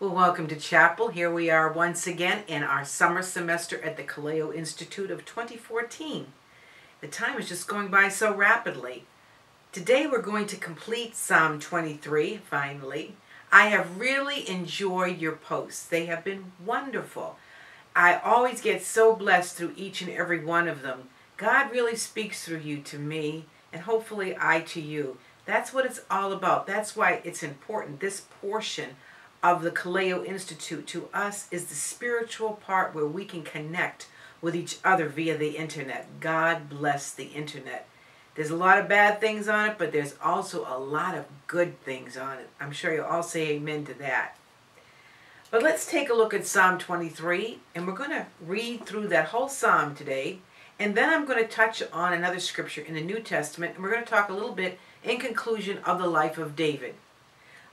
Well, welcome to chapel. Here we are once again in our summer semester at the Kaleo Institute of 2014. The time is just going by so rapidly. Today we're going to complete Psalm 23, finally. I have really enjoyed your posts. They have been wonderful. I always get so blessed through each and every one of them. God really speaks through you to me, and hopefully I to you. That's what it's all about. That's why it's important. This portion of the Kaleo Institute to us is the spiritual part where we can connect with each other via the internet. God bless the internet. There's a lot of bad things on it, but there's also a lot of good things on it. I'm sure you'll all say amen to that. But let's take a look at Psalm 23, and we're going to read through that whole psalm today. And then I'm going to touch on another scripture in the New Testament, and we're going to talk a little bit in conclusion of the life of David.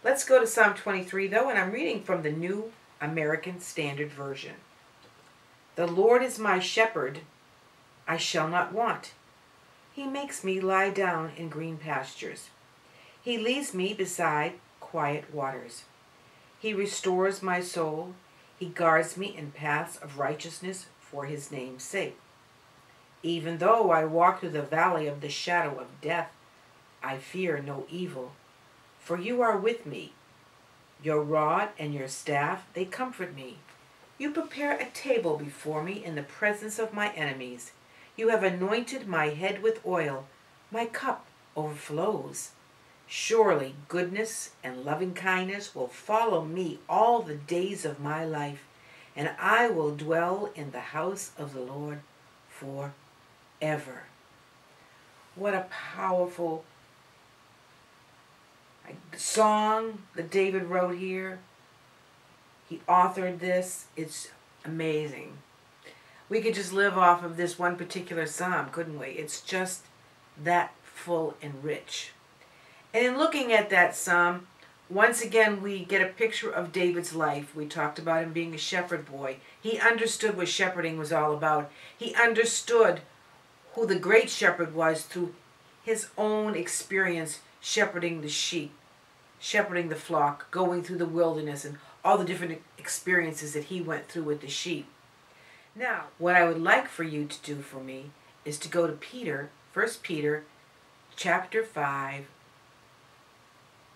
Let's go to Psalm 23, though, and I'm reading from the New American Standard Version. The Lord is my shepherd, I shall not want. He makes me lie down in green pastures. He leads me beside quiet waters. He restores my soul. He guards me in paths of righteousness for his name's sake. Even though I walk through the valley of the shadow of death, I fear no evil for you are with me. Your rod and your staff, they comfort me. You prepare a table before me in the presence of my enemies. You have anointed my head with oil. My cup overflows. Surely goodness and loving kindness will follow me all the days of my life, and I will dwell in the house of the Lord forever. What a powerful song that David wrote here. He authored this. It's amazing. We could just live off of this one particular psalm, couldn't we? It's just that full and rich. And in looking at that psalm, once again we get a picture of David's life. We talked about him being a shepherd boy. He understood what shepherding was all about. He understood who the great shepherd was through his own experience shepherding the sheep shepherding the flock, going through the wilderness, and all the different experiences that he went through with the sheep. Now, what I would like for you to do for me is to go to Peter, First Peter, chapter 5,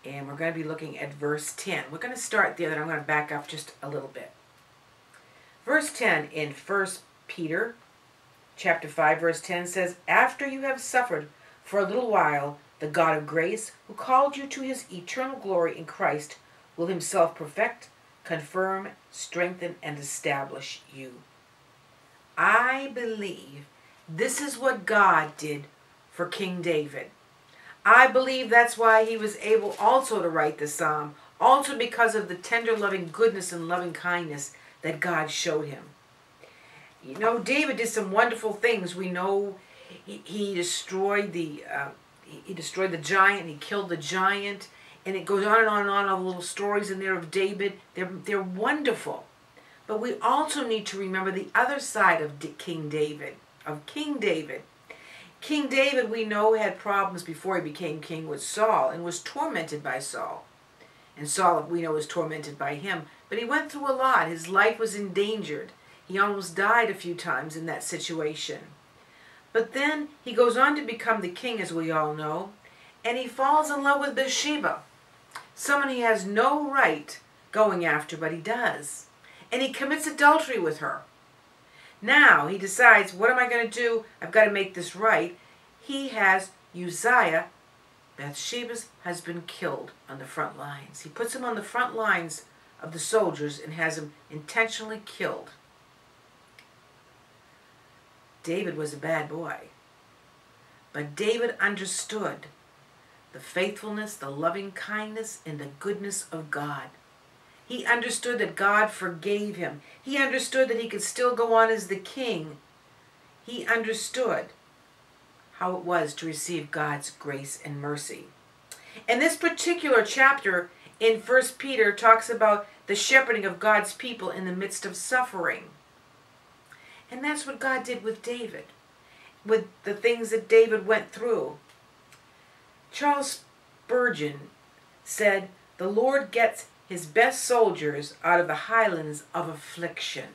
and we're going to be looking at verse 10. We're going to start there, then I'm going to back up just a little bit. Verse 10 in First Peter, chapter 5, verse 10 says, After you have suffered for a little while, the God of grace, who called you to his eternal glory in Christ, will himself perfect, confirm, strengthen, and establish you. I believe this is what God did for King David. I believe that's why he was able also to write the psalm, also because of the tender loving goodness and loving kindness that God showed him. You know, David did some wonderful things. We know he, destroyed the uh, he destroyed the giant, he killed the giant, and it goes on and on and on, all the little stories in there of David. They're, they're wonderful. But we also need to remember the other side of King David, of King David. King David, we know, had problems before he became king with Saul and was tormented by Saul. And Saul, we know, was tormented by him. But he went through a lot. His life was endangered. He almost died a few times in that situation. But then he goes on to become the king, as we all know, and he falls in love with Bathsheba, someone he has no right going after, but he does. And he commits adultery with her. Now he decides, what am I going to do? I've got to make this right. He has Uzziah, Bathsheba's husband, killed on the front lines. He puts him on the front lines of the soldiers and has him intentionally killed. David was a bad boy. But David understood the faithfulness, the loving kindness, and the goodness of God. He understood that God forgave him. He understood that he could still go on as the king. He understood how it was to receive God's grace and mercy. And this particular chapter in First Peter talks about the shepherding of God's people in the midst of suffering. And that's what God did with David, with the things that David went through. Charles Spurgeon said, The Lord gets his best soldiers out of the highlands of affliction.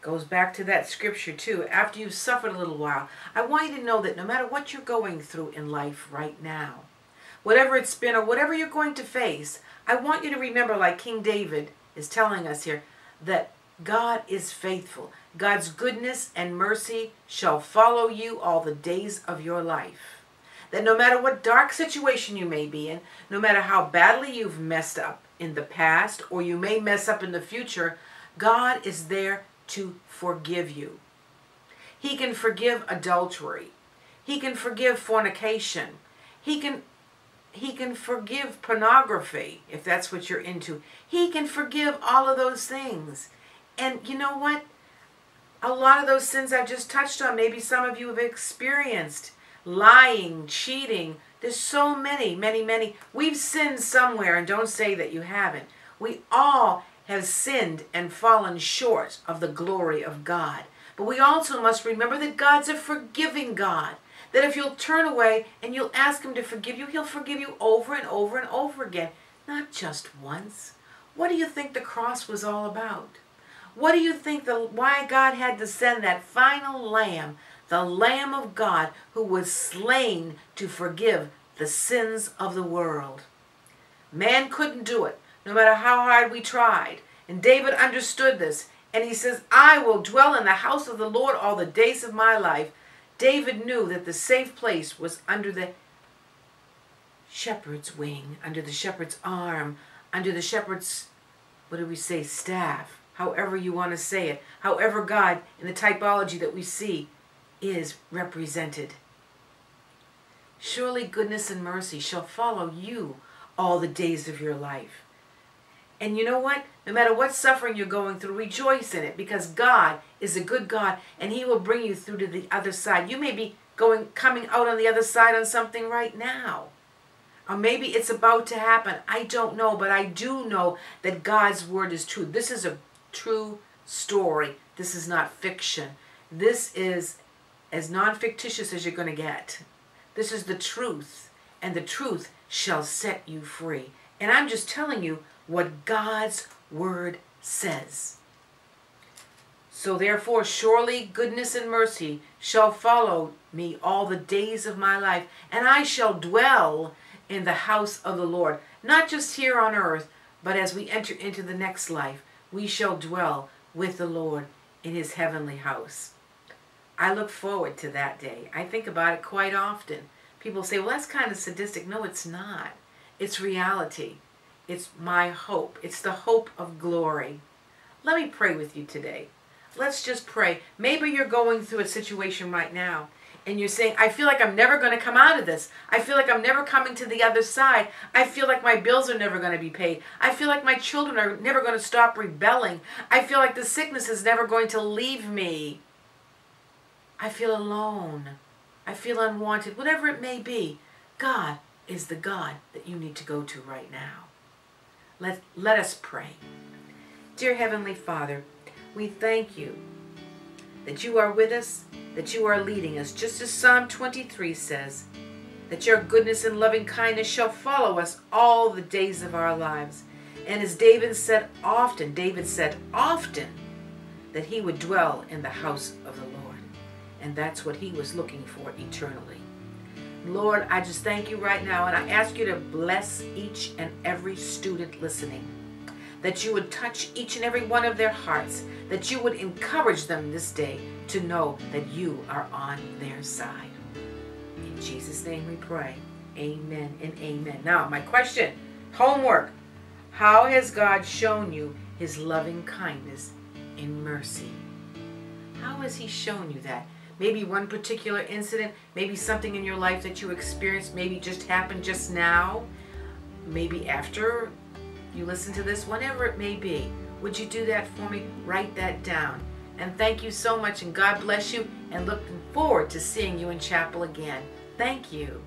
Goes back to that scripture too. After you've suffered a little while, I want you to know that no matter what you're going through in life right now, whatever it's been or whatever you're going to face, I want you to remember, like King David is telling us here, that God is faithful. God's goodness and mercy shall follow you all the days of your life. That no matter what dark situation you may be in, no matter how badly you've messed up in the past or you may mess up in the future, God is there to forgive you. He can forgive adultery. He can forgive fornication. He can he can forgive pornography if that's what you're into. He can forgive all of those things. And you know what? A lot of those sins I've just touched on, maybe some of you have experienced lying, cheating. There's so many, many, many. We've sinned somewhere, and don't say that you haven't. We all have sinned and fallen short of the glory of God. But we also must remember that God's a forgiving God. That if you'll turn away and you'll ask Him to forgive you, He'll forgive you over and over and over again. Not just once. What do you think the cross was all about? What do you think the why God had to send that final lamb, the lamb of God who was slain to forgive the sins of the world? Man couldn't do it no matter how hard we tried. And David understood this. And he says, I will dwell in the house of the Lord all the days of my life. David knew that the safe place was under the shepherd's wing, under the shepherd's arm, under the shepherd's, what do we say, staff, however you want to say it, however God, in the typology that we see, is represented. Surely goodness and mercy shall follow you all the days of your life. And you know what? No matter what suffering you're going through, rejoice in it because God is a good God and He will bring you through to the other side. You may be going coming out on the other side on something right now. Or maybe it's about to happen. I don't know, but I do know that God's word is true. This is a true story. This is not fiction. This is as non fictitious as you're going to get. This is the truth, and the truth shall set you free. And I'm just telling you what God's word says. So therefore, surely goodness and mercy shall follow me all the days of my life, and I shall dwell in the house of the Lord. Not just here on earth, but as we enter into the next life, we shall dwell with the Lord in his heavenly house. I look forward to that day. I think about it quite often. People say, well, that's kind of sadistic. No, it's not. It's reality. It's my hope. It's the hope of glory. Let me pray with you today. Let's just pray. Maybe you're going through a situation right now and you're saying, I feel like I'm never going to come out of this. I feel like I'm never coming to the other side. I feel like my bills are never going to be paid. I feel like my children are never going to stop rebelling. I feel like the sickness is never going to leave me. I feel alone. I feel unwanted. Whatever it may be, God is the God that you need to go to right now. Let, let us pray. Dear Heavenly Father, we thank you that you are with us, that you are leading us, just as Psalm 23 says, that your goodness and loving kindness shall follow us all the days of our lives. And as David said often, David said often, that he would dwell in the house of the Lord. And that's what he was looking for eternally. Lord, I just thank you right now, and I ask you to bless each and every student listening. That you would touch each and every one of their hearts, that you would encourage them this day to know that you are on their side. In Jesus' name we pray. Amen and amen. Now, my question homework. How has God shown you his loving kindness and mercy? How has he shown you that? maybe one particular incident, maybe something in your life that you experienced, maybe just happened just now, maybe after you listen to this, whatever it may be. Would you do that for me? Write that down. And thank you so much, and God bless you, and looking forward to seeing you in chapel again. Thank you.